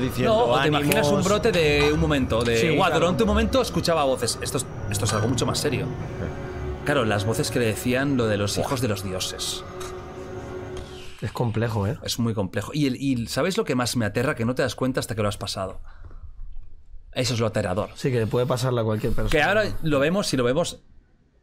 diciendo No, o te ánimos. imaginas un brote de un momento, de Sí, "Guau, claro. durante un momento escuchaba voces. Esto es, esto es algo mucho más serio. Claro, las voces que le decían lo de los hijos de los dioses. Es complejo, ¿eh? Es muy complejo. Y, el, y ¿sabéis lo que más me aterra? Que no te das cuenta hasta que lo has pasado. Eso es lo aterrador. Sí, que le puede pasarle a cualquier persona. Que ahora lo vemos y lo vemos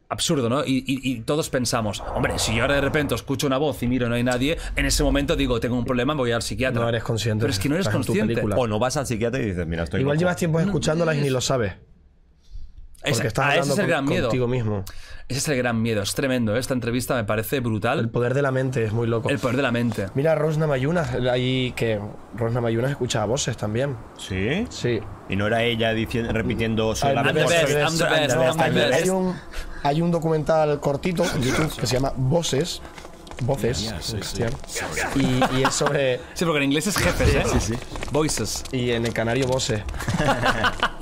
absurdo, ¿no? Y, y- y todos pensamos, hombre, si yo ahora de repente escucho una voz y miro y no hay nadie, en ese momento digo, tengo un problema, voy al psiquiatra. No eres consciente. Pero es que no eres consciente. O no vas al psiquiatra y dices, mira, estoy Igual loco. llevas tiempo escuchándolas y ni lo sabes. Porque estás ese hablando es el con- gran miedo. contigo mismo. Ese es el gran miedo. Es tremendo. ¿eh? Esta entrevista me parece brutal. El poder de la mente es muy loco. El poder de la mente. Mira, Rosna Mayuna, ahí que Rosna Mayuna escuchaba voces también. ¿Sí? Sí. Y no era ella diciendo, repitiendo soy la I'm the best, I'm the I'm best, the I'm best, the I'm the best. Hay un, documental cortito en YouTube que se llama Voces. Voces, en castellano. Y, y es sobre. Sí, porque en inglés es jefes, ¿eh? Sí, sí. Voices. Y en el canario voces.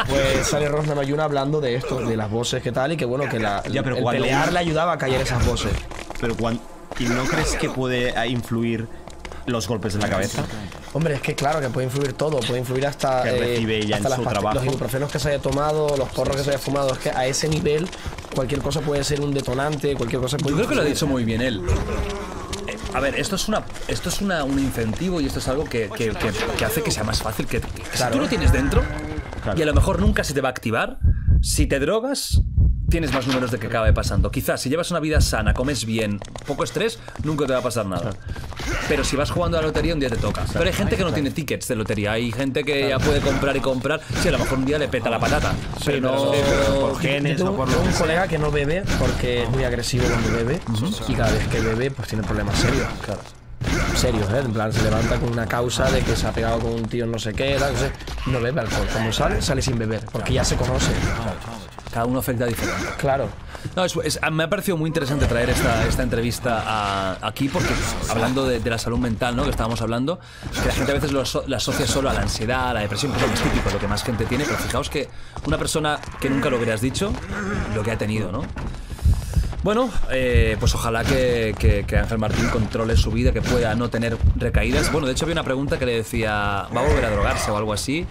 Pues sale Rosna Mayuna hablando de esto, de las voces que tal, y que bueno, que la, Ya, pero el cuando pelear le ayudaba a callar esas voces. Pero cuando... ¿Y no crees que puede eh, influir los golpes en la cabeza? Hombre, es que claro que puede influir todo, puede influir hasta, Que recibe ella hasta en las su trabajo. los ibuprofenos que se haya tomado, los porros que se haya fumado. Es que a ese nivel cualquier cosa puede ser un detonante, cualquier cosa puede Yo creo que lo ha dicho muy bien él. Eh, A ver, esto es una, esto es una, un incentivo y esto es algo que, que- que- que hace que sea más fácil. Que, que si tú lo tienes dentro y a lo mejor nunca se te va a activar, si te drogas, tienes más números de que acabe pasando. Quizás si llevas una vida sana, comes bien, poco estrés, nunca te va a pasar nada. Pero si vas jugando a la lotería, un día te toca. Pero hay gente que no tiene tickets de lotería. Hay gente que ya puede comprar y comprar. Sí, a lo mejor un día le peta la patata. Pero no. por genes Yo o tengo, por tengo lo un que colega que no bebe porque es muy agresivo cuando bebe y cada vez que bebe pues tiene problemas serios. Claro. Serios, ¿eh? En plan, se levanta con una causa de que se ha pegado con un tío no sé qué, tal, no sé. No bebe alcohol. Cuando sale, sale sin beber, porque ya se conoce. Cada uno afecta diferente. Claro. No, es- es- me ha parecido muy interesante traer esta, esta entrevista a- aquí porque hablando de, de la salud mental, ¿no? Que estábamos hablando, que la gente a veces lo aso- la asocia solo a la ansiedad, a la depresión, que es lo más típico, lo que más gente tiene, pero fijaos que una persona que nunca lo hubieras dicho, lo que ha tenido, ¿no? Bueno, eh, pues ojalá que, que- que Ángel Martín controle su vida, que pueda no tener recaídas. Bueno, de hecho había una pregunta que le decía, ¿va a volver a drogarse o algo así?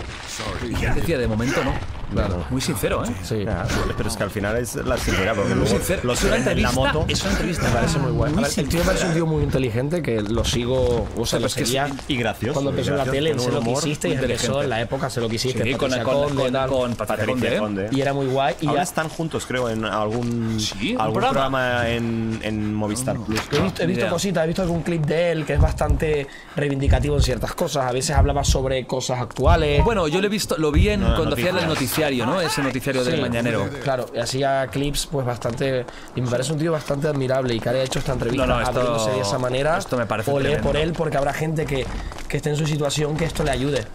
Y él decía, de momento no. Claro. Muy sincero, ¿eh? Sí. Ya, pero es que al final es la sinceridad, porque Muy luego sincero. los en la entrevista, moto es una entrevista. Me parece muy guay. A ver, el tío me parece un tío muy inteligente que lo sigo, o sea, lo es que seguía y gracioso. cuando empezó en la tele, sé lo que hiciste y empezó en la época, sé lo que hiciste, Sí, con, con, Conde, con, con Patricia Conde, ¿eh? Conde. y era muy guay y Ahora ya- están juntos, creo, en algún, algún programa. programa, en, en Movistar Plus. He visto, cositas, he visto algún clip de él que es bastante reivindicativo en ciertas cosas. A veces hablaba sobre cosas actuales. Bueno, yo lo he visto, lo vi en, cuando hacía el noticias. Noticiario, ¿no? Ese noticiario del mañanero. Claro, y hacía clips pues bastante. Y me parece un tío bastante admirable y que haya hecho esta entrevista No, no, esto- abriéndose de esa manera. esto me parece Olé por él porque habrá gente que, que esté en su situación que esto le ayude.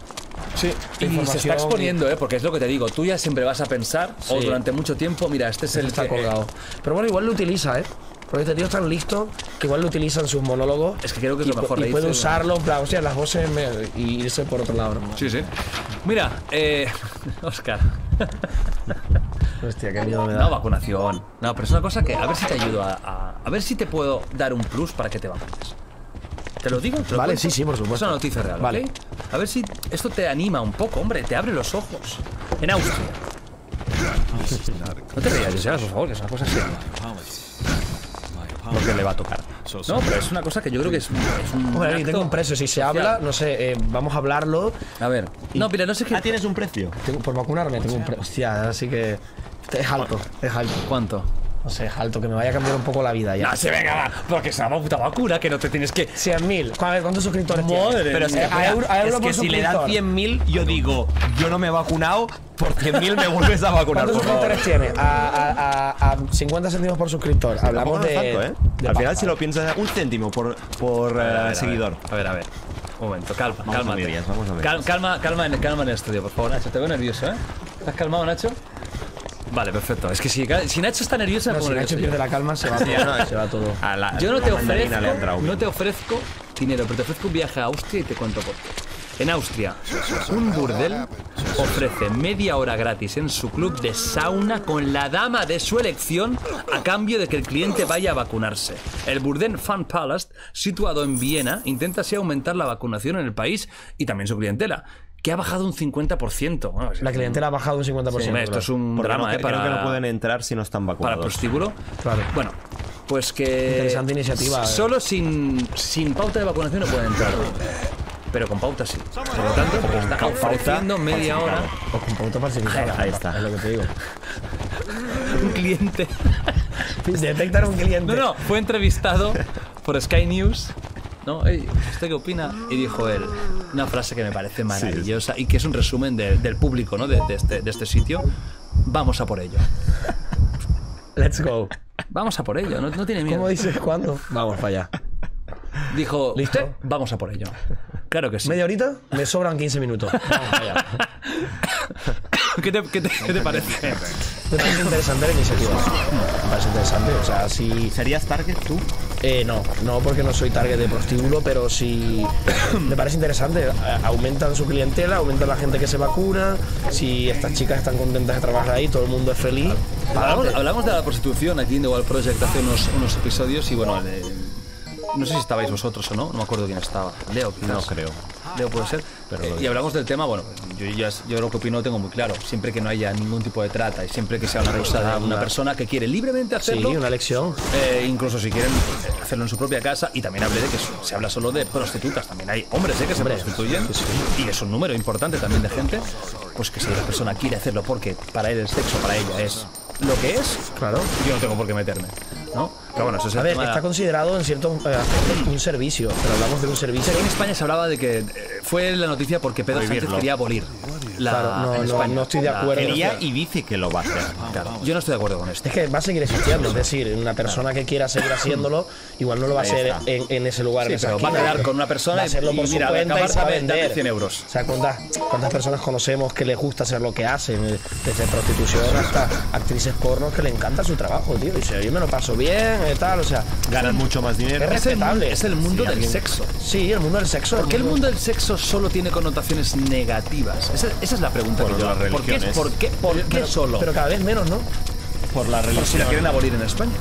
Sí, y se está exponiendo, ¿eh? Porque es lo que te digo, tú ya siempre vas a pensar, o durante mucho tiempo, mira, este es el Está que- colgado. Pero bueno, igual lo utiliza, ¿eh? Porque este tío es tan listo que igual lo utiliza en sus monólogos. Es que creo que es lo mejor, y le puede dice- usarlo, en plan, hostia, las voces me- y irse por otro lado. Sí, sí. Mira, eh, Oscar. Hostia, qué miedo me da. No, vacunación. No, pero es una cosa que a ver si te ayudo a, a, a ver si te puedo dar un plus para que te vacunes. ¿Te lo digo? ¿Te lo Vale, cuento? sí, sí, por supuesto. Es una noticia real, Vale. A ver si esto te anima un poco, hombre, te abre los ojos. En Austria. No te rías, José, por favor, que es una cosa seria. Porque le va a tocar. No, pero es una cosa que yo creo que es, es un. Bueno, y acto tengo un precio. Si se habla, no sé, eh, vamos a hablarlo. A ver. No, mira, no sé qué. Ah, tienes un precio. Tengo- por vacunarme tengo un precio. Hostia, así que. Es alto, es alto. ¿Cuánto? No sé, es alto, que me vaya a cambiar un poco la vida ya. No, se venga, va. Porque es una puta vacuna que no te tienes que. 100.000. A ver, ¿cuántos suscriptores Madre tiene? Pero es que, a euro- a euro es que si le dan suscriptor. 100.000, yo digo, yo no me he vacunado, por 100.000 me vuelves a vacunar, ¿Cuántos suscriptores tiene? A, a, a, a 50 céntimos por suscriptor. Hablamos de. tanto, ¿eh? de Al final, si lo piensas, un céntimo por, por eh, seguidor. A ver, a ver. Un momento, calma, Vamos calma. a medias, vamos a medias. Cal- calma, calma, en, calma en el estudio, por favor, Nacho. Te veo nervioso, ¿eh? ¿Estás calmado, Nacho? Vale, perfecto. Es que si, si Nacho está nervioso, No, si Nacho pierde yo. la calma, se va todo. no, se va todo. A la- Yo no la te ofrezco, entrado no te ofrezco dinero, pero te ofrezco un viaje a Austria y te cuento por qué. En Austria, un burdel ofrece media hora gratis en su club de sauna con la dama de su elección a cambio de que el cliente vaya a vacunarse. El burdel Fun Palace, situado en Viena, intenta así aumentar la vacunación en el país y también su clientela. Que ha bajado un 50%. Bueno, La clientela ha bajado un 50%. Hombre, esto claro. es un Porque drama, no, ¿eh? creo Para, que no pueden entrar si no están para vacunados. prostíbulo. Claro. Bueno, pues que. Interesante iniciativa, eh. Solo sin, sin pauta de vacunación no pueden entrar. Pero con pauta sí. Por lo tanto, pues está ofreciendo media hora O con pauta falsificada. Ahí está. Es lo que te digo. un cliente. Detectar un cliente. No, no, fue entrevistado por Sky News. ¿No? Ey, ¿Usted qué opina? Y dijo él una frase que me parece maravillosa y que es un resumen de- del público ¿no? de, de este, de este sitio. Vamos a por ello. Let's go. Vamos a por ello, no, no tiene miedo. ¿Cómo dices cuándo? Vamos para allá. Dijo, ¿Listo? "¿Usted? Vamos a por ello. Claro que sí. ¿Media horita? Me sobran 15 minutos. Vamos para allá. ¿Qué te, qué te- qué te parece? Me parece interesante la iniciativa. Me parece interesante. O sea, si. ¿Serías target tú? Eh, no, no porque no soy target de prostíbulo, pero si me parece interesante. A- Aumentan su clientela, aumentan la gente que se vacuna. Si estas chicas están contentas de trabajar ahí, todo el mundo es feliz. Hablamos, hablamos de la prostitución aquí en The Wild Project hace unos, unos episodios y bueno, eh, no sé si estabais vosotros o no, no me acuerdo quién estaba. Leo, quizás. No creo. Leo puede ser. Eh, y hablamos del tema, bueno, yo, ya- yo lo que opino lo tengo muy claro. Siempre que no haya ningún tipo de trata y siempre que sea una cosa de una persona que quiere libremente Sí, hacerlo, una lección. eh, incluso si quieren hacerlo en su propia casa, y también hablé de que se habla solo de prostitutas, también hay hombres eh, que se prostituyen, y es un número importante también de gente, pues que si la persona quiere hacerlo porque para él el sexo, para ella es lo que es, Claro. yo no tengo por qué meterme, ¿no? Pero bueno, eso es A el ver, tema- está considerado en cierto eh, aspecto un servicio, pero hablamos de un servicio. Aquí en España se hablaba de que eh, fue la noticia porque Pedro Sánchez quería abolir la Claro, no, no, no estoy de acuerdo. Quería y dice que lo va a hacer. Claro, yo no estoy de acuerdo con esto. Es que va a seguir existiendo, es decir, una persona que quiera seguir haciéndolo, igual no lo va a hacer en, en ese lugar. Sí, en esa pero va a quedar con una persona va a y- hacerlo y por su mira, cuenta y se va a vender. 100 euros. O sea, ¿cuántas, cuántas personas conocemos que les gusta hacer lo que hacen? Desde prostitución hasta actrices porno que le encanta su trabajo, tío. Y dice, yo me lo paso bien tal, o sea, Ganan mucho más dinero. Es el, respetable. es el mundo Sí, del sexo. sí, el mundo del sexo. ¿Por qué el mundo del sexo solo tiene connotaciones negativas? Esa, esa es la pregunta Por que yo hago. ¿Por qué, por qué, por qué pero, solo? Pero cada vez menos, ¿no? Por la Por si la religión. quieren abolir en España.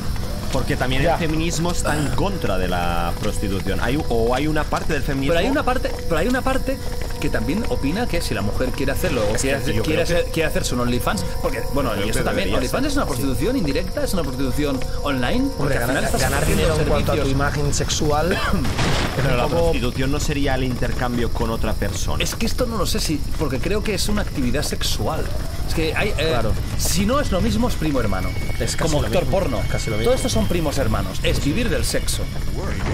Porque también Ya. el feminismo está en contra de la prostitución. Hay, o hay una parte del feminismo. Pero hay una parte, pero hay una parte que también opina que si la mujer quiere hacerlo o quiere, hacer- quiere, hacer- quiere hacerse un OnlyFans, porque bueno, y eso que también, OnlyFans ser, es una prostitución indirecta, es una prostitución online, porque Hombre, al final ganar, estás ganar dinero en cuanto a tu imagen sexual Pero la poco- prostitución no sería el intercambio con otra persona. Es que esto no lo sé si. Porque creo que es una actividad sexual. Es que hay. eh, Claro. Si no es lo mismo, es primo hermano. Es casi Como lo actor mismo, porno. casi lo mismo. Todos estos son primos hermanos. Es vivir del sexo.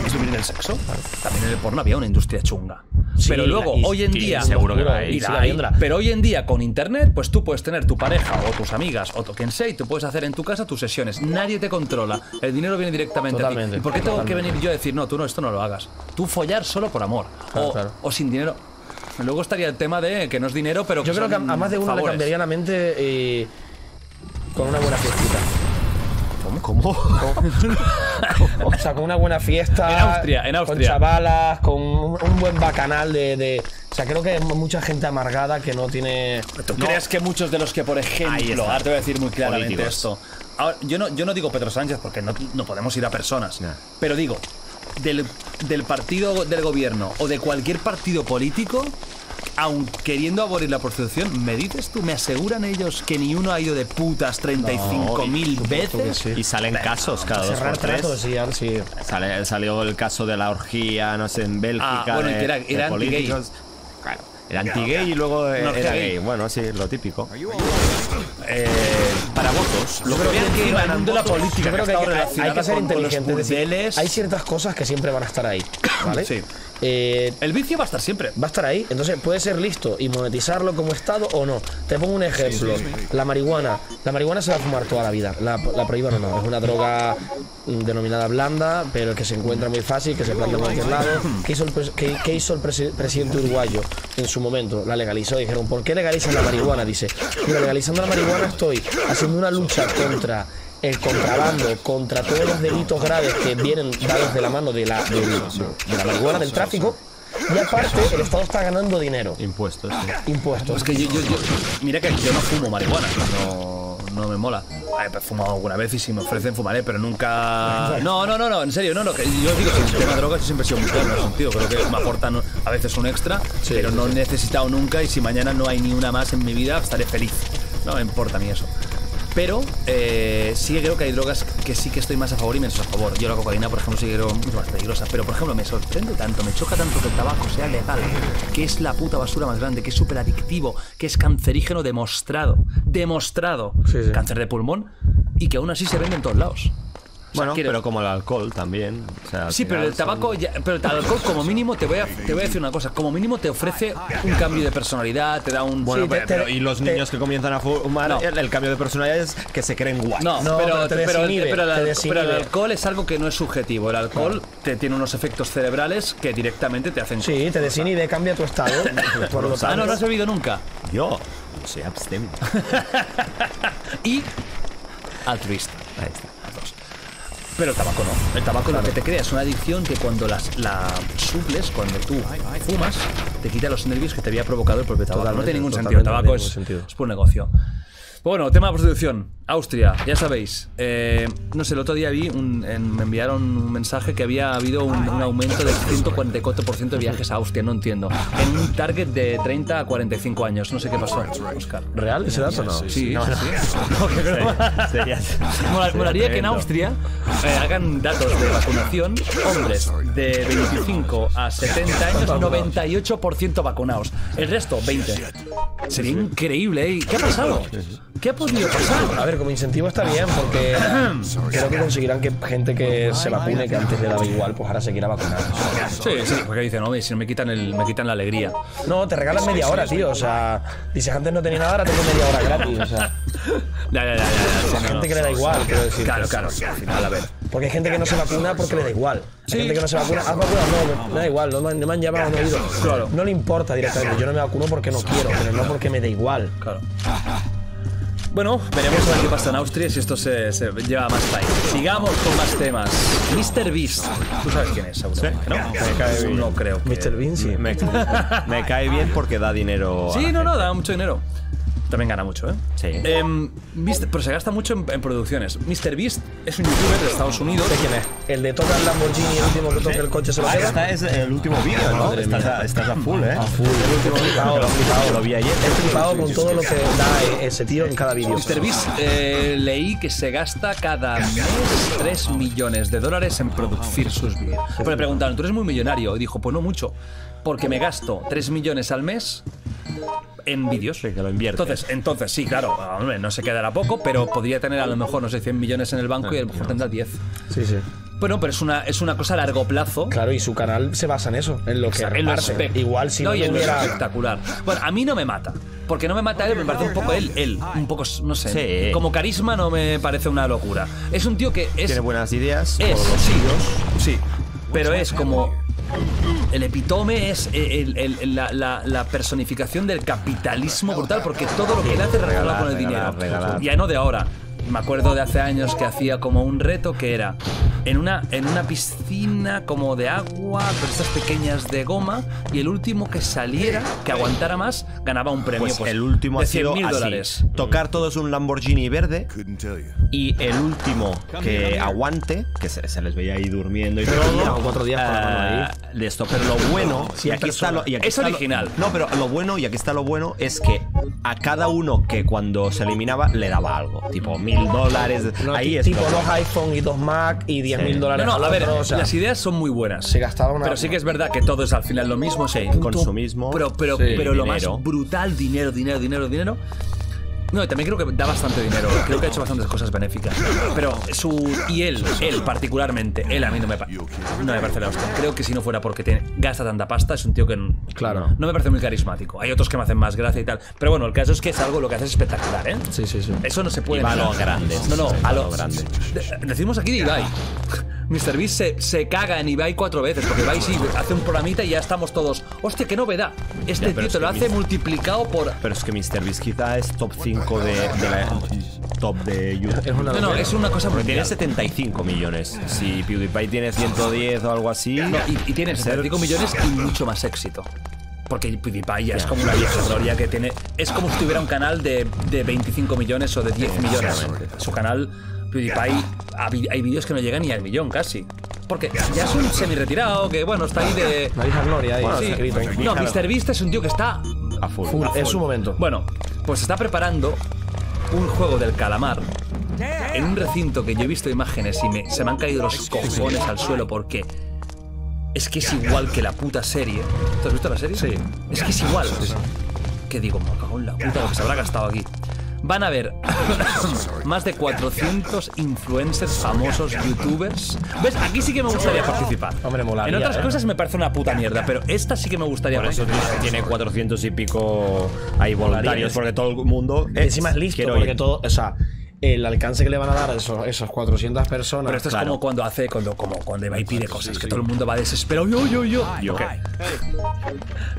Es vivir del sexo. También en el porno había una industria chunga. Sí, pero luego, y- hoy en día. seguro que la hay. la hay. Pero hoy en día, con internet, pues tú puedes tener tu pareja o tus amigas o tu- quien sea y tú puedes hacer en tu casa tus sesiones. Nadie te controla. El dinero viene directamente a ti. Totalmente, ¿Y por qué tengo que totalmente. venir yo a decir, no, tú no, esto no lo hagas? Tú follar solo por amor. Claro, o, claro. o sin dinero. Luego estaría el tema de que no es dinero, pero Yo creo que a, más de uno le cambiaría la mente con una buena fiestita. ¿Cómo? O sea, con una buena fiesta. En Austria, en Con Austria. chavalas, con un, buen bacanal de, de- O sea, creo que hay mucha gente amargada que no tiene. ¿Tú crees que muchos de los que, por ejemplo, ahora te voy a decir muy claramente Políticos. esto. Ahora, yo, no, yo no digo Pedro Sánchez porque no, no podemos ir a personas, pero digo, del, del partido del gobierno o de cualquier partido político, aun queriendo abolir la prostitución, ¿me dices tú, me aseguran ellos que ni uno ha ido de putas 35 mil veces? Y salen casos cada dos por tres. tratos, sí, ahora sí. Sale, salió el caso de la orgía, no sé, en Bélgica. Ah, bueno, y de- que era- anti-gay. Claro. Era anti-gay y luego era gay. gay. Bueno, sí, lo típico. Eh, Para votos. Lo que vean que ganan mundo de la política Yo creo que ha hay, que- hay- ser inteligente. decir, hay ciertas cosas que siempre van a estar ahí. ¿Vale? Sí. Eh, El vicio va a estar siempre. va a estar ahí. Entonces puede ser listo y monetizarlo como Estado o no. Te pongo un ejemplo. La marihuana. La marihuana se va a fumar toda la vida. La, la prohíban o no. Es una droga mm, denominada blanda, pero que se encuentra muy fácil, que se planta en cualquier lado. ¿Qué hizo el, pres- qué- qué hizo el presi- presidente uruguayo en su momento? La legalizó. Dijeron, ¿por qué legalizan la marihuana? Dice, mira, legalizando la marihuana estoy haciendo una lucha contra el contrabando, contra todos los delitos graves que vienen dados de la mano de la, del- de la marihuana, del tráfico. Y aparte, el Estado está ganando dinero, Impuestos. sí. impuestos. Es que yo, yo- yo- mira que yo no fumo marihuana, no, no me mola. He fumado alguna vez y si me ofrecen fumaré, pero nunca. No, no, no, no, en serio, no, no. que yo digo que el tema de drogas yo siempre he sido muy claro en ese sentido. Creo que me aportan a veces un extra, pero no he necesitado nunca y si mañana no hay ni una más en mi vida, estaré feliz. No me importa ni eso. Pero eh, sí creo que hay drogas que sí que estoy más a favor y menos a favor. Yo la cocaína, por ejemplo, sí que creo mucho más peligrosa. Pero, por ejemplo, me sorprende tanto, me choca tanto que el tabaco sea legal, que es la puta basura más grande, que es súper adictivo, que es cancerígeno demostrado. Demostrado. Sí, sí. Cáncer de pulmón. Y que aún así se vende en todos lados. O sea, Bueno, quiero- pero como el alcohol también. o sea, al Sí, pero el tabaco, ya- pero el alcohol como mínimo te voy, a, te voy a decir una cosa, como mínimo te ofrece un cambio de personalidad, te da un... Bueno, Sí, te- pero, y los te- niños que comienzan a fumar, No. el, el cambio de personalidad es que se creen guay. No, No, pero, te desinhibe, pero el, te al- desinhibe. pero el alcohol es algo que no es subjetivo. El alcohol te tiene unos efectos cerebrales que directamente te hacen... Sí, te desinhibe, cambia tu estado. Por lo Ah, no, no has bebido nunca. Yo soy abstemio. Y altruista. Ahí está. Pero el tabaco no. El tabaco lo que te crea es una adicción que cuando las, la suples, cuando tú fumas, te quita los nervios que te había provocado el propio tabaco. no tiene ningún sentido. El tabaco es, es por negocio. Bueno, tema de prostitución. Austria, ya sabéis. eh, no sé, el otro día vi, un- en- me enviaron un mensaje que había habido un, un aumento del 144% de viajes a Austria, no entiendo. En un target de 30 a 45 años. No sé qué pasó, Oscar. ¿Real ese dato no? Sí, sí, sí. No, qué broma. Sería, sería Molaría que en. Austria eh, hagan datos de vacunación, hombres de 25 a 70 años, 98% vacunados. El resto, 20. Sería increíble, ¿eh? ¿Qué ha pasado? ¿Qué ha podido pasar? A ver, como incentivo está bien, porque creo que conseguirán que gente que se vacune, que antes le daba igual, pues ahora se quiera vacunar. Sí, sí, porque dicen, no, si no me quitan, el, me quitan la alegría. No, te regalan media hora, tío. O sea, dices antes no tenía nada, ahora tengo media hora gratis. O sea, Ya, ya, ya, ya, ya, sí, hay gente que le da igual, quiero decir. Claro, claro, sí, al final, a ver. Porque hay gente que no se vacuna porque le da igual. Hay gente que no se vacuna. ¿Has vacunado? No, me, da igual. No me, han- no me han llamado, no he ido. Claro. No le importa directamente. Yo no me vacuno porque no quiero, pero no porque me da igual. Claro. Bueno, veremos a ver qué pasa en Austria si esto se, se lleva más time. Sigamos con más temas. Mr. Beast. ¿Tú sabes quién es, seguro? ¿No? Me cae bien. No creo que... Mr. Bean, sí. Me, me cae bien porque da dinero. a Sí, la no, no, da mucho dinero. También gana mucho, ¿eh? Sí. Em, pero se gasta mucho en, en producciones. Mr. Beast es un youtuber de Estados Unidos. ¿De quién es? El de toca el Lamborghini, el último que toque el coche se lo Ah, esta es el último vídeo, ¿no? Estás a, estás a full, ¿eh? A full, el último flipado, lo flipado. Lo vi ayer. He flipado con todo lo que da ese tío en cada vídeo. Mr. Beast eh, leí que se gasta cada mes 3 millones de dólares en producir sus vídeos. Pero le preguntaron, ¿tú eres muy millonario? Y dijo, pues no mucho, porque me gasto 3 millones al mes en vídeos. Sí, que lo invierte. Entonces, entonces, sí, claro, hombre, no se quedará poco, pero podría tener a lo mejor, no sé, 100 millones en el banco y a lo mejor tendrá 10. Sí, sí. Bueno, pero es una, es una cosa a largo plazo. Claro, y su canal se basa en eso, en lo que En lo reparte. Igual si no, y en lo tuviera... espectacular. Bueno, a mí no me mata. Porque no me mata él, me parece un poco él, él. Un poco, no sé. Sí. Como carisma no me parece una locura. Es un tío que es. Tiene buenas ideas. es, por los sí, sí. Pero es como. El epitome es el- el- el- la, la- la personificación del capitalismo brutal, porque todo lo que él hace con el regalar, dinero. regalar. Ya no de ahora. Me acuerdo de hace años que hacía como un reto que era en una, en una piscina como de agua, pero estas pequeñas de goma, y el último que saliera, que aguantara más, ganaba un premio. Pues, pues, el último de ha sido 100.000 así. dólares. Tocar todos un Lamborghini verde Couldn't tell you. y el último que aguante, que se, se les veía ahí durmiendo y todo. cuatro días eh, de esto, pero lo bueno, y aquí está lo, y aquí Es está lo- original. no, pero lo bueno, y aquí está lo bueno, es que a cada uno que cuando se eliminaba le daba algo, tipo mil dólares. No, ahí es tipo lo- dos iPhone y dos Mac y 10 mil Sí. dólares No, no, a ver, otro, o sea, las ideas son muy buenas. se gastaba una... Pero sí que es verdad que todo es al final lo mismo, sí, consumismo, Pero, pero, sí, pero lo más brutal, dinero, dinero, dinero, dinero. No, también creo que da bastante dinero. Creo que ha hecho bastantes cosas benéficas. Pero su. Y él, él particularmente, él a mí no me, pa- no me parece la hostia. Creo que si no fuera porque tiene, gasta tanta pasta, es un tío que. Claro. No me parece muy carismático. Hay otros que me hacen más gracia y tal. Pero bueno, el caso es que es algo lo que hace es espectacular, ¿eh? Sí, sí, sí. Eso no se puede. Y va a lo negar. grande. No, no, a lo grande. Decimos aquí de Ibai. Mr. Beast se, se caga en Ibai cuatro veces, porque Ibai sí hace un programita y ya estamos todos. Hostia, qué novedad. Este tío es te lo hace Mr. multiplicado por. Pero es que MrBeast quizá es top 5 de, de la top de YouTube. Es una No, no, es una cosa Porque tiene brutal. 75 millones. Si PewDiePie tiene 110 o algo así. No, y, y tiene 75 millones y mucho más éxito. Porque PewDiePie ya es como una vieja gloria que tiene. Es como si tuviera un canal de, de 25 millones o de 10 millones. Su canal, PewDiePie, hay vídeos que no llegan ni al millón casi. Porque ya es un semi-retirado que, bueno, está ahí de. La vieja gloria ahí, Sí. escrito. No, MrBeast es un tío que está A full. Full, es su momento. bueno, pues está preparando un juego del calamar en un recinto que yo he visto imágenes y me, se me han caído los cojones al suelo porque es que es igual que la puta serie. ¿Tú has visto la serie? Sí. Es que es igual. Que digo, me cago en la puta lo que se habrá gastado aquí. Van a haber más de 400 influencers famosos, youtubers. ¿Ves? Aquí sí que me gustaría participar. Hombre, molaría, En otras ¿eh? cosas me parece una puta mierda, pero esta sí que me gustaría Por eso participar. tiene, tiene 400 y pico ahí voluntarios, es- porque todo el mundo. Y encima es listo, quiero porque ir. todo, o sea, el alcance que le van a dar a esos, esos 400 personas. Pero esto es Claro. como cuando hace, cuando, como cuando va y pide cosas, que todo el mundo va desesperado. Yo, yo, yo. Yo qué.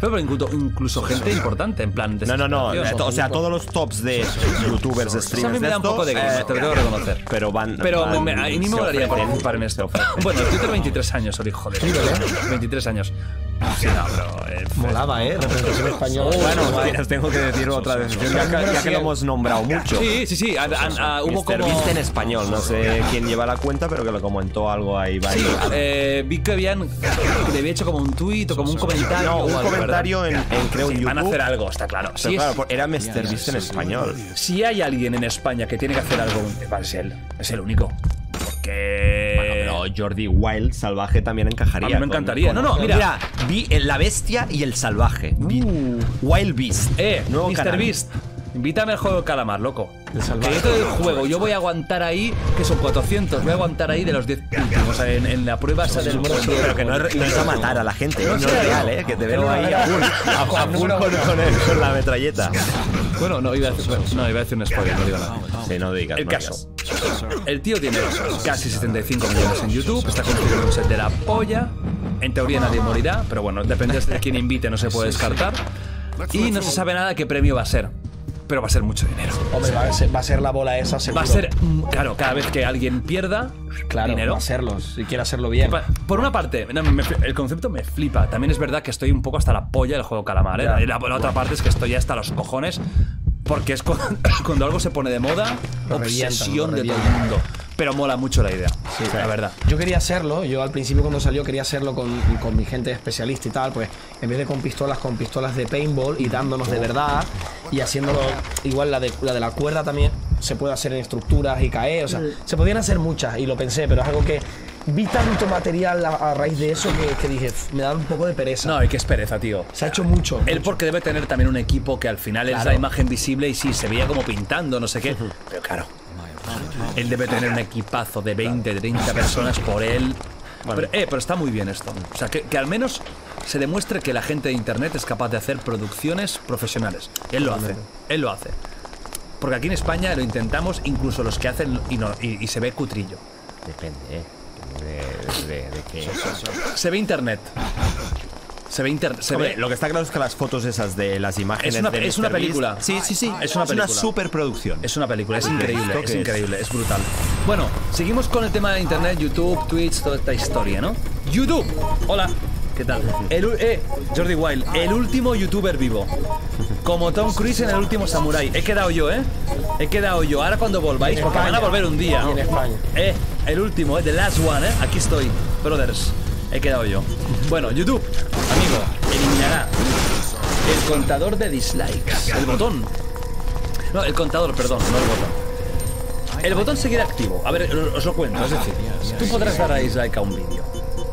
Pero incluso, incluso gente importante, en plan. No, no, no. O sea, todos los tops de youtubers, Eso a streamers. mí me da un poco de eh, te lo tengo que reconocer. Pero van. Pero van- me, a mí me molaría participar en esto. Bueno, yo tengo 23 años, soy joder. 23 años. Sí, no, pero. eh, Molaba, ¿eh? Representación española. Bueno, os tengo que decir otra vez. Ya, que- ya que lo hemos nombrado mucho. Sí, sí, sí. ah, hubo Mr. como. Beast en español, no sé quién lleva la cuenta, pero que lo comentó algo ahí. ahí. Eh, vi que habían. que le había hecho como un tuit o como un comentario. No, o un algo, ¿verdad? comentario en, en creo Sí, YouTube. van a hacer algo, está claro. Pero Si, es- claro, por- era Mr. Beast en español. si hay alguien en España que tiene que hacer algo, ser él. Es el único. Porque. Jordi Wild salvaje también encajaría. A mí me encantaría. con- No, no, mira. vi la bestia y el salvaje. Vi- Wild Beast. Eh, nuevo Mr. canal. Beast, invítame al juego de calamar, loco. Que yo te doy el juego, yo voy a aguantar ahí, que son 400, voy a aguantar ahí de los 10 últimos, en, en la prueba esa del Pero que no es, no es a matar a la gente, no, es real, ¿eh? Que te ven No, ahí a full, a, a full con, con el- con la metralleta. Bueno, no iba, a decir, no, iba a decir un spoiler, no digo nada. Sí, no digas. El no caso. El tío tiene casi 75 millones en YouTube, está construyendo un set de la polla. En teoría nadie morirá, pero bueno, depende de quién invite, no se puede descartar. Y no se sabe nada qué premio va a ser. Pero va a ser mucho dinero. Hombre, va a, ser, va a ser la bola esa, seguro. Va a ser, mm, claro, cada vez que alguien pierda claro, dinero. va a serlo, si quiere hacerlo bien. Por una parte, no, me- el concepto me flipa. También es verdad que estoy un poco hasta la polla del juego calamar. ¿eh? Ya. Y la, la otra parte es que estoy hasta los cojones. Porque es cu- cuando algo se pone de moda, Lo obsesión lo de todo el mundo. Pero mola mucho la idea, la verdad. Yo quería hacerlo, yo al principio cuando salió quería hacerlo con, con mi gente especialista y tal, pues en vez de con pistolas, con pistolas de paintball y dándonos de verdad y haciéndolo igual la de la, de la cuerda también se puede hacer en estructuras y caer, o sea, se podían hacer muchas y lo pensé, pero es algo que vi tanto material a, a raíz de eso que, que dije, "Pf, me da un poco de pereza. No, y qué es pereza, tío. Se ha hecho mucho. Él porque debe tener también un equipo que al final es Claro. la imagen visible y sí, se veía como pintando, no sé qué. Pero claro, él debe tener un equipazo de 20, 30 personas por él. Pero, eh, pero está muy bien esto. O sea, que, que al menos se demuestre que la gente de Internet es capaz de hacer producciones profesionales. Él lo hace, él lo hace. Porque aquí en España lo intentamos, incluso los que hacen y, no, y, y se ve cutrillo. Depende, ¿eh? De, de, de qué. Se ve Internet. Se ve Internet. Se Hombre, ve, lo que está claro es que las fotos esas de las imágenes Es una- de es una película. Sí, sí, sí. Es una película. superproducción. Es una película, es increíble, ¿Esto es es? increíble, es brutal. Bueno, seguimos con el tema de internet, YouTube, Twitch, toda esta historia, ¿no? YouTube, hola, ¿qué tal? El, eh, Jordi Wild, el último youtuber vivo. Como Tom Cruise en el último Samurai. He quedado yo, ¿eh? He quedado yo. Ahora cuando volváis, porque van a volver un día. Y en España. Eh, el último, eh, the last one, ¿eh? Aquí estoy, brothers. He quedado yo. Bueno, YouTube, amigo, eliminará el contador de dislikes. El botón. No, el contador, perdón, no el botón. El botón seguirá activo. A ver, os lo cuento. Es decir, tú podrás dar a dislike a un vídeo,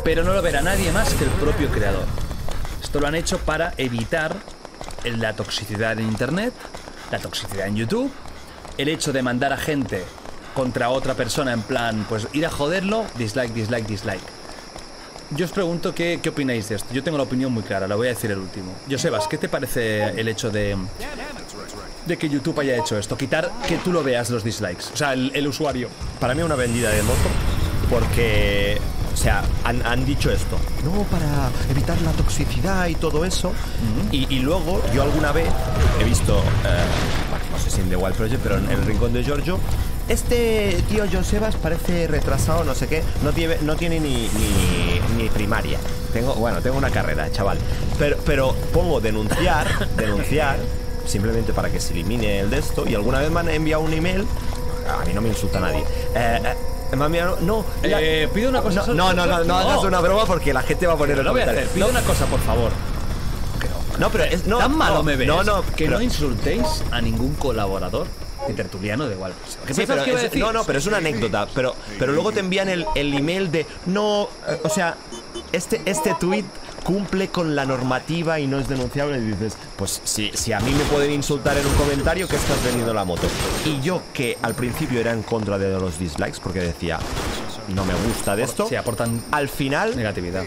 pero no lo verá nadie más que el propio creador. Esto lo han hecho para evitar la toxicidad en Internet, la toxicidad en YouTube, el hecho de mandar a gente contra otra persona en plan, pues ir a joderlo, dislike, dislike, dislike. Yo os pregunto qué, qué opináis de esto. Yo tengo la opinión muy clara, la voy a decir el último. Josebas, ¿qué te parece el hecho de, de que YouTube haya hecho esto? Quitar que tú lo veas los dislikes, o sea, el, usuario. Para mí una vendida de moto, porque, o sea, han, han dicho esto, no, para evitar la toxicidad y todo eso, y, y luego yo alguna vez he visto, eh, no sé si en The Wild Project, pero en El Rincón de Giorgio, este tío Josebas parece retrasado, no sé qué, no tiene, no tiene ni, ni, ni primaria. Tengo, bueno, tengo una carrera, chaval. Pero, pero pongo denunciar, denunciar, simplemente para que se elimine el de esto. Y alguna vez me han enviado un email. A mí no me insulta nadie. Eh, eh, enviado- no, la- Eh, pido una cosa. no, no, no, no, no hagas una broma porque la gente va a poner el lo voy a hacer. Pido una cosa, por favor. No, pero es, no, ¿Tan malo no, me ves? No, no, Que pero- no insultéis a ningún colaborador de tertuliano de igual. ¿Qué Sí, pero que iba a es- decir? no, no, pero es una anécdota. Pero, pero luego te envían el, el email de no, eh, o sea, este, este tweet cumple con la normativa y no es denunciable. Y dices, pues si, si a mí me pueden insultar en un comentario, que estás vendiendo la moto. Y yo, que al principio era en contra de los dislikes, porque decía, no me gusta de esto. Sí, aportan Al final, negatividad.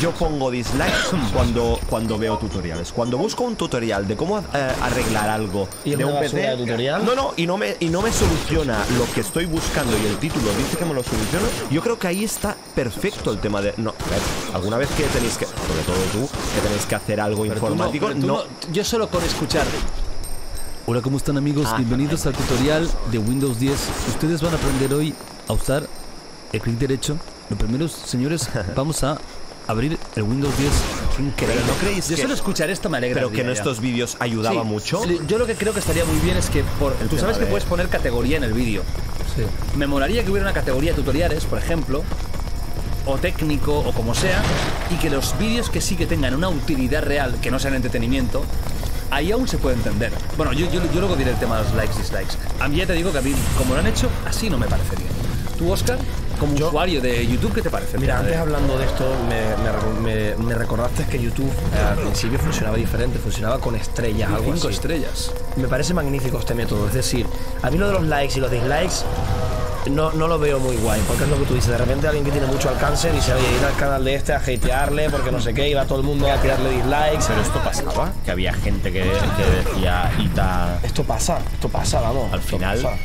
yo pongo dislikes cuando, cuando veo tutoriales. Cuando busco un tutorial de cómo eh, arreglar algo ¿Y de un PC, de tutorial? no, no, y no me y no me soluciona lo que estoy buscando y el título dice que me lo soluciona. Yo creo que ahí está perfecto el tema de no, a ver, alguna vez que tenéis que, sobre todo tú, que tenéis que hacer algo Pero tú no, informático, pero tú no, no- Yo solo con escuchar. Hola, ¿cómo están amigos? Bienvenidos al tutorial de Windows 10. Ustedes van a aprender hoy a usar el clic derecho. Lo primero, señores, vamos a abrir el Windows 10. Es increíble. ¿no creéis Yo que- solo escuchar esto me alegra. pero el que en estos vídeos ayudaba Sí. mucho. Sí, Yo lo que creo que estaría muy bien es que por, tú tema sabes que de- puedes poner categoría en el vídeo. Me molaría que hubiera una categoría de tutoriales, por ejemplo, o técnico o como sea, y que los vídeos que sí que tengan una utilidad real, que no sean entretenimiento, ahí aún se puede entender. Bueno, yo, yo, yo luego diré el tema de los likes y dislikes. A mí ya te digo que a mí, como lo han hecho, así no me parece bien. Tú, Oscar, como usuario de YouTube, ¿qué te parece? Mira, antes hablando de esto, me, me- me- me recordaste que YouTube eh, al principio funcionaba diferente, funcionaba con estrellas, algo Cinco así. estrellas. Me parece magnífico este método. Es decir, a mí lo de los likes y los dislikes no, no lo veo muy guay. Porque es lo que tú dices. De repente alguien que tiene mucho alcance dice, oye, ir al canal de este a hatearle porque no sé qué, y va todo el mundo a tirarle dislikes. Pero esto pasaba, que había gente que, que decía Ita Esto pasa, esto pasa, vamos. Al esto final- pasa.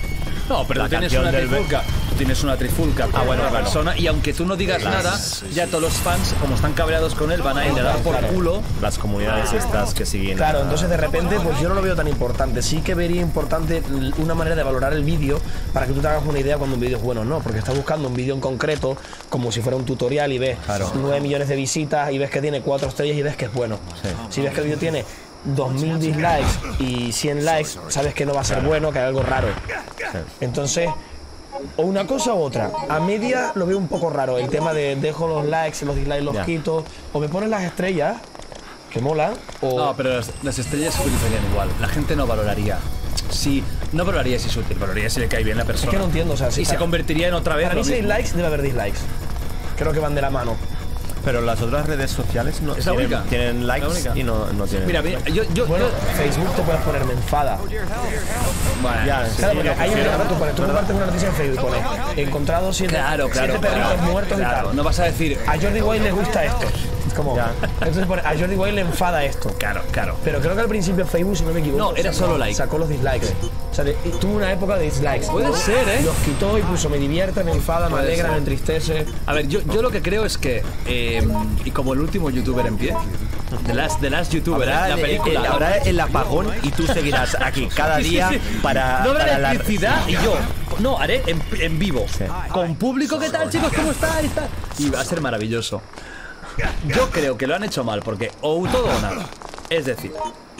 No, pero La tú tienes una trifulca. Tú tienes una trifulca con bueno, una claro. persona y aunque tú no digas nada, ya todos los fans, como están cabreados con él, van a ir a dar por Claro. culo. las comunidades estas que siguen. Claro, a- entonces de repente pues yo no lo veo tan importante. Sí que vería importante una manera de valorar el vídeo para que tú te hagas una idea cuando un vídeo es bueno o no. Porque estás buscando un vídeo en concreto como si fuera un tutorial y ves Claro. 9 millones de visitas y ves que tiene 4 estrellas y ves que es bueno. Si ves que el vídeo tiene 2000 dislikes y 100 likes, sabes que no va a ser bueno, que hay algo raro. Entonces, o una cosa u otra. A media lo veo un poco raro. El tema de dejo los likes y los dislikes los Ya. quito. O me pones las estrellas, que mola. O No, pero las, las estrellas se utilizarían igual. La gente no valoraría. Si, no valoraría si es útil, valoraría si le cae bien a la persona. Es que no entiendo, o sea, si y se convertiría en otra vez. Para mí si hay likes, debe haber dislikes. Creo que van de la mano. Pero las otras redes sociales no Es la tienen, única. tienen likes La única. y no, no tienen. Mira, mira, yo, yo, Bueno, yo- Facebook te puedes poner me enfada. Bueno, Ya, sí, Claro, porque lo hay tú pones, tú compartes una noticia en Facebook y pones encontrado siete, Claro, claro. siete perritos claro, muertos y claro. tal. No vas a decir. A Jordi Wild le gusta esto. Es como, Ya. entonces pone, a Jordi Wild le enfada esto. Claro, claro. Pero creo que al principio Facebook, si no me equivoco, No, era solo like. Sacó los dislikes. O sea, de- tuvo una época de dislikes. Puede ser, ¿eh? Los quitó y puso me divierte, me enfada, me alegra, ser. me entristece. A ver, yo, yo lo que creo es que, eh, y como el último youtuber en pie, The Last, The Last YouTuber, Habrá, ¿eh? la el- película. el, habrá el apagón y tú seguirás aquí cada sí, día sí. para. No habrá para la- electricidad y yo. No, haré en, en vivo. Con público, ¿qué tal, chicos? ¿Cómo estáis? Y va a ser maravilloso. Yo creo que lo han hecho mal porque o todo o nada. Es decir,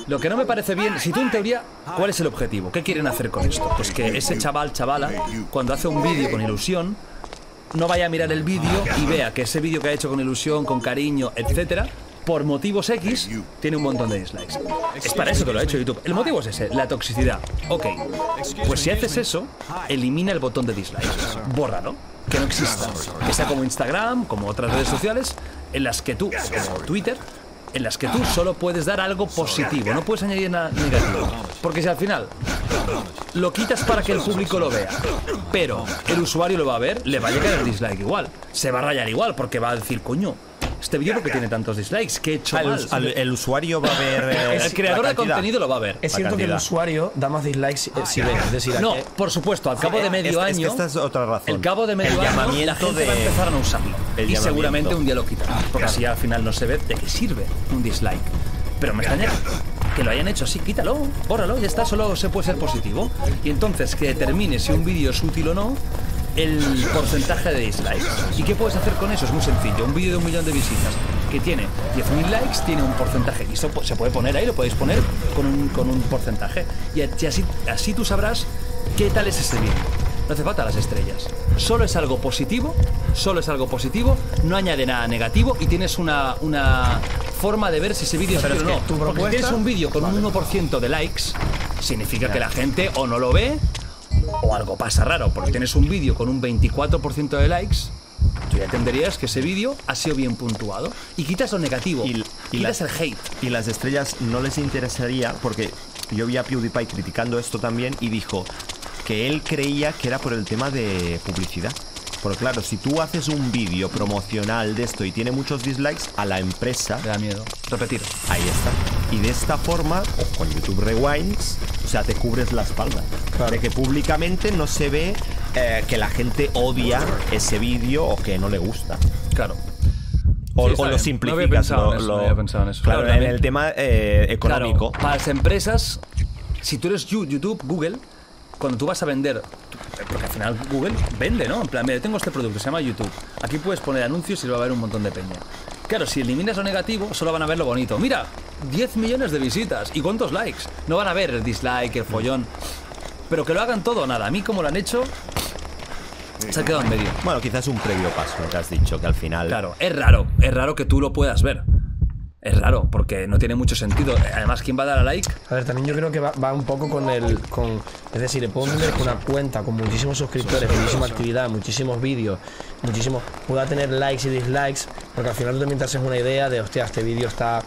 lo que no me parece bien, si tú en teoría, ¿cuál es el objetivo? ¿Qué quieren hacer con esto? Pues que ese chaval, chavala, cuando hace un vídeo con ilusión, no vaya a mirar el vídeo y vea que ese vídeo que ha hecho con ilusión, con cariño, etcétera, por motivos X, tiene un montón de dislikes. Es para eso que lo ha hecho YouTube. El motivo es ese, la toxicidad. Ok, pues si haces eso, elimina el botón de dislikes. Bórralo, que no exista. Que sea como Instagram, como otras redes sociales, en las que tú, como Twitter, en las que tú solo puedes dar algo positivo, no puedes añadir nada negativo. Porque si al final lo quitas para que el público lo vea, pero el usuario lo va a ver, le va a llegar el dislike igual. Se va a rayar igual porque va a decir, coño, este vídeo porque tiene tantos dislikes, ¿qué he hecho Al- mal? al- el usuario va a ver. eh, el creador de contenido lo va a ver. Es cierto que el usuario da más dislikes eh, si ve. Es decir, No, aquí- por supuesto, al cabo de medio Es- es que año. esta es otra razón. El cabo de medio El año, la llamamiento gente va a de- empezar a no usarlo. el Y seguramente un día lo quitará. Porque si al final no se ve, ¿de qué sirve un dislike? Pero me extraña que que lo hayan hecho así, quítalo, bórralo, ya está, solo se puede ser positivo. Y entonces que determine si un vídeo es útil o no el porcentaje de dislikes. ¿Y qué puedes hacer con eso? Es muy sencillo. Un vídeo de un millón de visitas que tiene 10.000 likes tiene un porcentaje. Y eso se puede poner ahí, lo podéis poner con un, con un porcentaje. Y así, así tú sabrás qué tal es ese vídeo. No hace falta las estrellas. Solo es algo positivo, solo es algo positivo, no añade nada negativo y tienes una, una forma de ver si ese vídeo es o no. tu Porque si propuesta- tienes un vídeo con un 1% de likes, significa que la gente o no lo ve o algo pasa raro, porque tienes un vídeo con un 24% de likes, tú ya entenderías que ese vídeo ha sido bien puntuado. Y quitas lo negativo, Y- y quitas la- el hate. Y las estrellas no les interesaría porque yo vi a PewDiePie criticando esto también y dijo que él creía que era por el tema de publicidad. Porque claro, si tú haces un vídeo promocional de esto y tiene muchos dislikes, a la empresa Me da miedo. Repetir. Ahí está. Y de esta forma, o con YouTube Rewinds, o sea, te cubres la espalda. De que públicamente no se ve eh, que la gente odia ese vídeo o que no le gusta. Claro. O, Sí, o lo simplificas. No había lo- eso, lo- no había pensado en eso. Claro, Claro, en el tema eh, económico. Claro, para las empresas, si tú eres YouTube, Google, cuando tú vas a vender, porque al final Google vende, ¿no? En plan, mira, tengo este producto, se llama YouTube. Aquí puedes poner anuncios y va a haber un montón de peña. Claro, si eliminas lo negativo, solo van a ver lo bonito. Mira, 10 millones de visitas. ¿Y cuántos likes? No van a ver el dislike, el follón. Pero que lo hagan todo o nada. A mí, como lo han hecho, se ha quedado en medio. Bueno, quizás un previo paso, que has dicho, que al final. Claro, es raro, es raro que tú lo puedas ver. Es raro, porque no tiene mucho sentido. Además, ¿quién va a dar a like? A ver, también yo creo que va, un poco con el. Con, es decir, le puedo una cuenta con muchísimos suscriptores, muchísima actividad, muchísimos vídeos, muchísimos. pueda tener likes y dislikes, porque al final tú también te haces una idea de, hostia, este vídeo está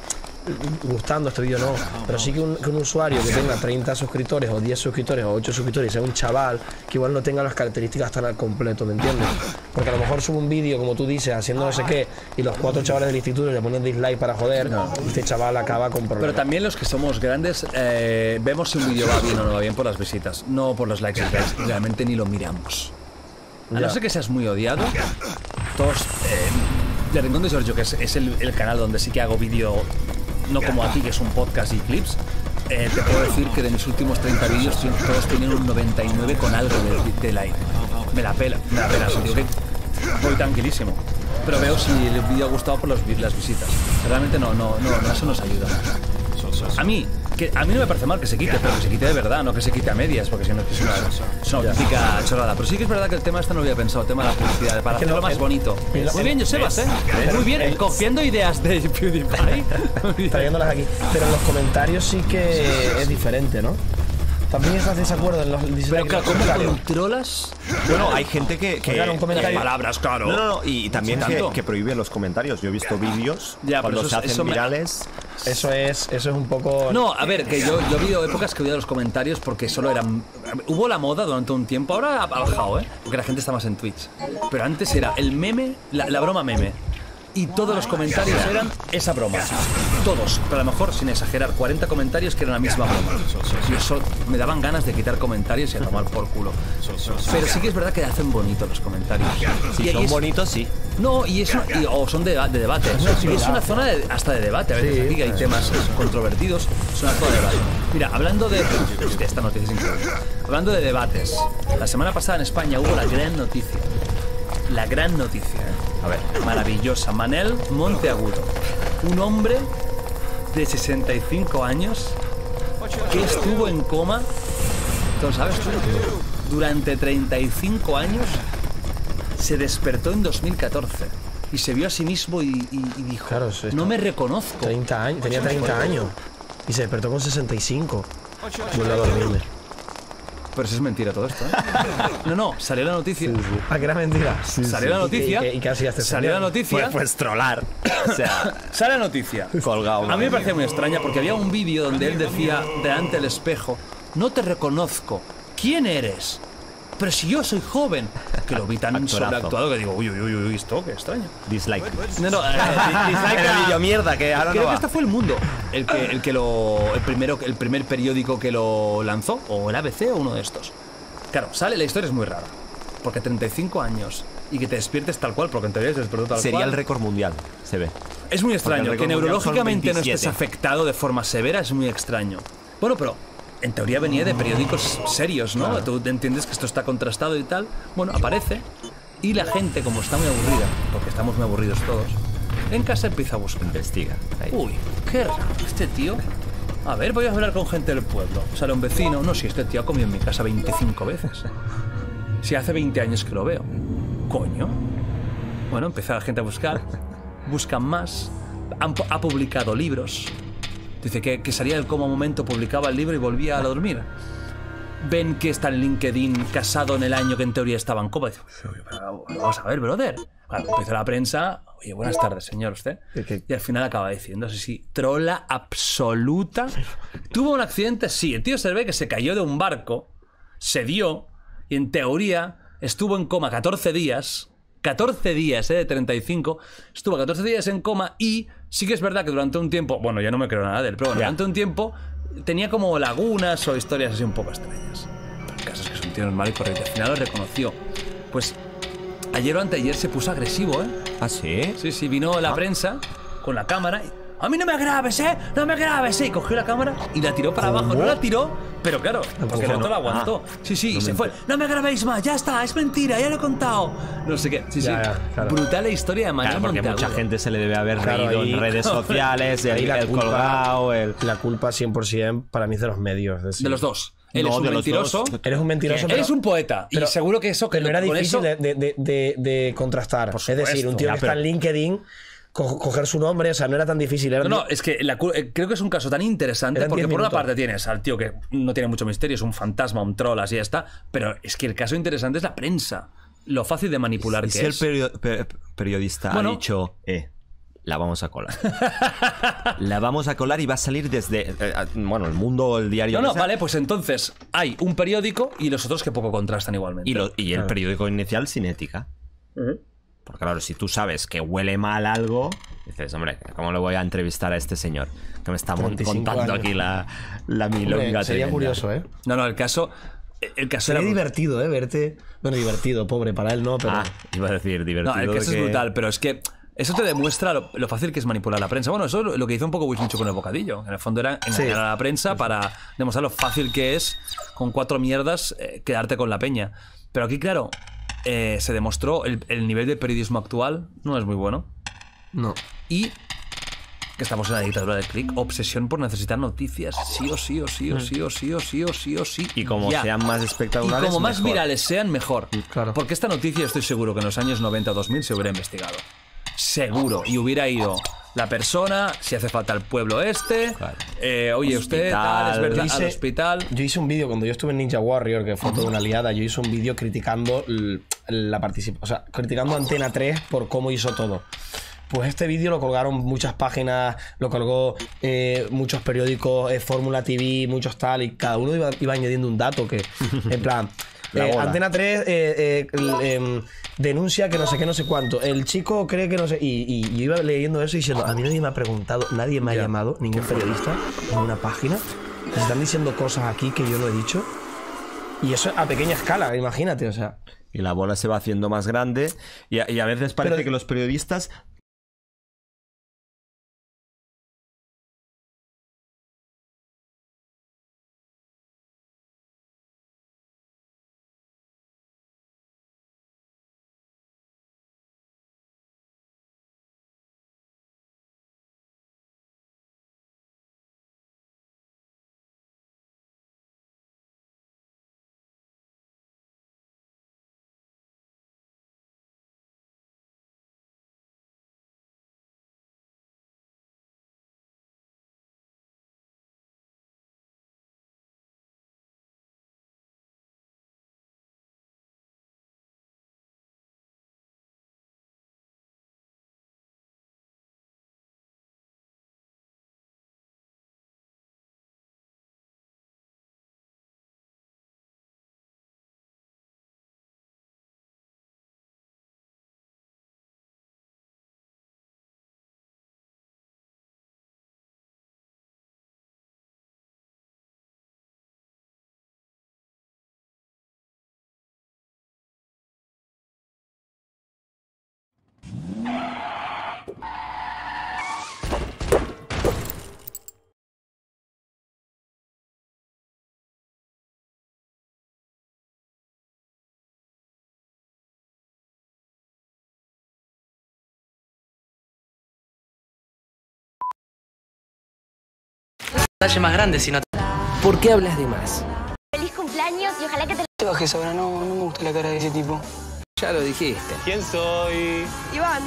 gustando, este vídeo no. Pero sí que un, que un usuario que tenga 30 suscriptores, o 10 suscriptores, o 8 suscriptores, sea un chaval, que igual no tenga las características tan al completo, ¿me entiendes? Porque a lo mejor sube un vídeo, como tú dices, haciendo no sé qué, y los cuatro chavales del instituto le ponen dislike para joder, y este chaval acaba con problemas. Pero también los que somos grandes eh, vemos si un vídeo va bien o no va bien por las visitas, no por los likes y. Realmente ni lo miramos. A Ya. no ser que seas muy odiado, todos. Eh, el Rincón de Giorgio, que es, es el, el canal donde sí que hago vídeo, no como aquí, que es un podcast y clips. eh, te puedo decir que de mis últimos 30 vídeos ti- todos tienen un 99 con algo de, de like. Me la pela, me la pela. digo que voy tranquilísimo. Pero veo si el vídeo ha gustado por los las visitas. Realmente no, no, no, no, eso nos ayuda. A mí, que a mí no me parece mal que se quite, pero que se quite de verdad, no que se quite a medias, porque si no es que es una, es una auténtica chorrada. Pero sí que es verdad que el tema este no lo había pensado, el tema de la publicidad, para hacerlo más bonito. Muy bien, Josebas, ¿eh? Muy bien, copiando ideas de PewDiePie. Trayéndolas aquí. Pero en los comentarios sí que es diferente, ¿no? También estás de desacuerdo en los. Pero claro, ¿cómo controlas? Bueno, hay gente que. que Claro, un comentario. Palabras, claro. No, no, no, y también Sí, que, tanto. que prohíbe los comentarios. Yo he visto vídeos Ya, cuando eso se hacen eso me- virales. Eso es, eso es un poco. No, a ver, que yo, yo he habido épocas que he oído los comentarios porque solo eran. Hubo la moda durante un tiempo, ahora ha ha bajado, ¿eh? Porque la gente está más en Twitch. Pero antes era el meme, la, la broma meme. Y todos los comentarios eran esa broma. Todos, pero a lo mejor, sin exagerar, 40 comentarios que eran la misma broma. Y eso me daban ganas de quitar comentarios y a tomar por culo. Pero sí que es verdad que hacen bonito los comentarios. Si Y son es- bonitos, sí. no, y es una- y- o son de, de debate. Y es una zona de- hasta de debate. A veces aquí que hay temas controvertidos, es una zona de debate. Mira, hablando de. Hostia, esta noticia es increíble. Hablando de debates, la semana pasada en España hubo la gran noticia. La gran noticia, ¿eh? A ver. Maravillosa. Manel Monteagudo. Un hombre de 65 años que estuvo en coma. ¿Tú sabes tú? Durante 35 años se despertó en 2014 y se vio a sí mismo y, y- y dijo, Claro, no me reconozco. 30 años, tenía 30 años. Y se despertó con 65. Vuelve a dormirme. Pero eso es mentira todo esto. ¿eh? No, no, salió la noticia. Ah, que era mentira. Salió la noticia. ¿Y, y qué hacía este Salió la noticia. Pues, pues trolar. O sea, Sale la noticia. colgado. A mí me parecía muy extraña porque había un vídeo donde él decía delante del espejo, no te reconozco, ¿quién eres? Pero si yo soy joven, que lo vi tan sobreactuado que digo, uy, uy, uy, uy, esto, qué extraño. Dislike. No, no, eh, dislike Era vídeo mierda, que ahora Creo no que va. este fue el mundo el que, el que lo. El primero, el primer periódico que lo lanzó, o el ABC o uno de estos. Claro, sale, la historia es muy rara. Porque 35 años y que te despiertes tal cual, porque en teoría se despertó tal Sería cual. el récord mundial, se ve. Es muy extraño. Que neurológicamente no estés 27. afectado de forma severa es muy extraño. Bueno, pero en teoría venía de periódicos serios, ¿no? Tú entiendes que esto está contrastado y tal. Bueno, aparece. Y la gente, como está muy aburrida, porque estamos muy aburridos todos, en casa empieza a buscar. Investiga. Ahí. Uy, qué raro. Este tío. A ver, voy a hablar con gente del pueblo. Sale un vecino. No, si este tío ha comido en mi casa 25 veces. Si hace 20 años que lo veo. Coño. Bueno, empieza la gente a buscar. Buscan más. Han ha publicado libros. Dice que, que salía del coma un momento, publicaba el libro y volvía a dormir. Ven que está en LinkedIn casado en el año que en teoría estaba en coma. Dice, "Uy, pero Vamos a ver, brother. Claro, empieza la prensa. Oye, buenas tardes, señor, usted. Y al final acaba diciendo, sí, sí, trola absoluta. Tuvo un accidente, sí. El tío se ve que se cayó de un barco, se dio, y en teoría estuvo en coma 14 días. 14 días, ¿eh? De 35. Estuvo 14 días en coma y sí que es verdad que durante un tiempo, bueno, ya no me creo nada de él, pero bueno, durante un tiempo tenía como lagunas o historias así un poco extrañas. Pero el caso es que es un tío normal y corriente. Al final lo reconoció. Pues ayer o anteayer se puso agresivo, ¿eh? ¿Ah, sí? Sí, sí, vino la prensa con la cámara y... A mí no me grabes, ¿eh? No me grabes, ¿eh? Y cogió la cámara y la tiró para abajo. No la tiró, pero claro, porque el otro la aguantó. Sí, sí, y se fue. No me grabéis más, ya está, es mentira, ya lo he contado. No sé qué. Sí, sí. Ya, ya, claro. Brutal la historia de Manuel Claro, porque mucha gente se le debe haber Claro, reído ahí- en redes sociales, Ahí el, la el culpa- colgado, el... La culpa 100% para mí es de los medios. De los dos. Él No, es un mentiroso. Eres un mentiroso. Pero- es un poeta. pero- y seguro que eso... Pero no era difícil eso- de, de- de- de- contrastar. Por es decir, un tío Ya, que pero- está en LinkedIn, co- coger su nombre, o sea, no era tan difícil. Era No, no, es que la eh, creo que es un caso tan interesante Eran porque 10 por una parte tienes al tío que no tiene mucho misterio, es un fantasma, un troll, así ya está, pero es que el caso interesante es la prensa, lo fácil de manipular Y que si el es. perio- pe- periodista Bueno. ha dicho, eh, la vamos a colar. la vamos a colar y va a salir desde, eh, eh, bueno, el mundo, el diario. No, que no, sea, vale, pues entonces hay un periódico y los otros que poco contrastan igualmente. Y, lo- y el periódico inicial sin ética. Porque claro, si tú sabes que huele mal algo, dices, hombre, ¿cómo le voy a entrevistar a este señor? Que me está mon- 35 contando años. aquí la, la Hombre, milonga. sería tremenda. curioso, ¿eh? No, no, el caso. El caso Sería era. divertido, ¿eh? Verte. Bueno, divertido, pobre, para él no, pero. Ah, iba a decir divertido. No, el caso de es que- brutal, pero es que. Eso te demuestra lo, lo fácil que es manipular la prensa. Bueno, eso es lo que hizo un poco Wismichu con el bocadillo. En el fondo era engañar Sí. a la prensa para demostrar lo fácil que es con cuatro mierdas eh, quedarte con la peña. Pero aquí, claro, eh, se demostró el, el nivel de periodismo actual no es muy bueno. No. Y que estamos en la dictadura del click, obsesión por necesitar noticias, sí o sí o sí o sí o sí o sí o sí o sí. Y como ya. sean más Y espectaculares. como más mejor. virales sean, mejor. claro. Porque esta noticia estoy seguro que en los años 90 o 2000 se hubiera investigado. Seguro. Y hubiera ido la persona, si hace falta el pueblo este. Claro. eh, oye, usted, tal, es verdad, Yo al hice- hospital. Yo hice un vídeo cuando yo estuve en Ninja Warrior, que fue toda una liada. Yo hice un vídeo criticando la participación. O sea, criticando Antena 3 por cómo hizo todo. Pues este vídeo lo colgaron muchas páginas, lo colgó eh, muchos periódicos, eh, Fórmula TV, muchos tal, y cada uno iba, iba añadiendo un dato que, en plan, La eh. Antena 3 eh, eh, em, denuncia que no sé qué, no sé cuánto. El chico cree que no sé. Y, y yo iba leyendo eso y diciendo, a mí nadie me ha preguntado, nadie me ha llamado, ningún periodista, en una página. Se están diciendo cosas aquí que yo no he dicho. Y eso a pequeña escala, imagínate, o sea. Y la bola se va haciendo más grande. Y a, y a veces parece Pero- que los periodistas Talle más grande si no ¿Por qué hablas de más? Feliz cumpleaños y ojalá que te te bajes ahora, no, no me gusta la cara de ese tipo. Ya lo dijiste. Iván.